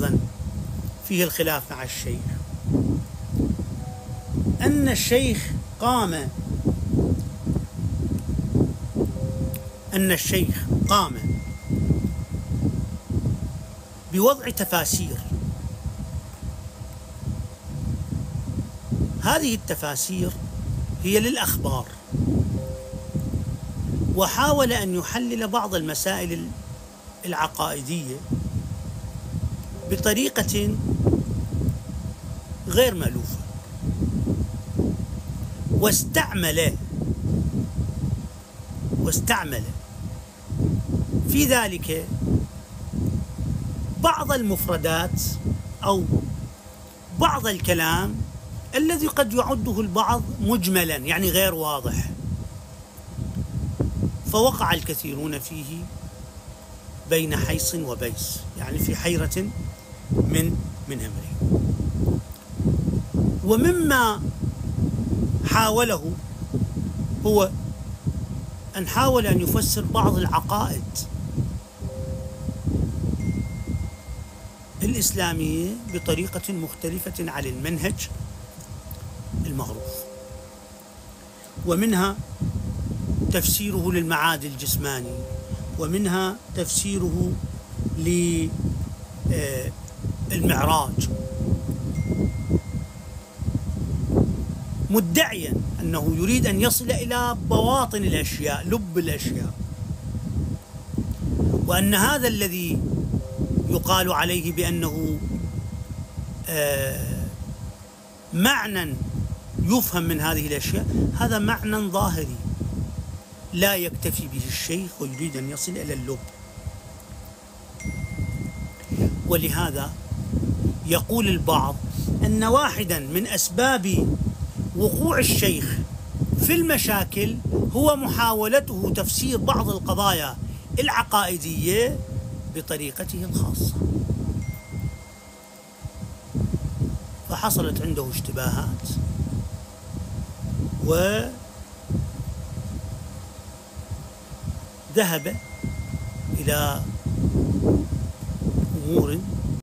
أيضا فيه الخلاف مع الشيخ. أن الشيخ قام أن الشيخ قام بوضع تفاسير. هذه التفاسير هي للأخبار. وحاول أن يحلل بعض المسائل العقائدية بطريقة غير مألوفة. واستعمل واستعمل. في ذلك بعض المفردات أو بعض الكلام الذي قد يعده البعض مجملا يعني غير واضح. فوقع الكثيرون فيه بين حيص وبيس يعني في حيرة من من أمره. ومما حاوله هو أن حاول أن يفسر بعض العقائد الإسلامية بطريقة مختلفة عن المنهج المعروف. ومنها تفسيره للمعاد الجسماني ومنها تفسيره للمعراج مدعيا أنه يريد أن يصل إلى بواطن الأشياء لب الأشياء. وأن هذا الذي يقال عليه بأنه آه، معنى يفهم من هذه الأشياء هذا معنى ظاهري. لا يكتفي به الشيخ ويريد أن يصل إلى اللب. ولهذا يقول البعض أن واحدا من أسباب وقوع الشيخ في المشاكل هو محاولته تفسير بعض القضايا العقائدية بطريقته الخاصة. فحصلت عنده اشتباهات. و ذهب إلى أمور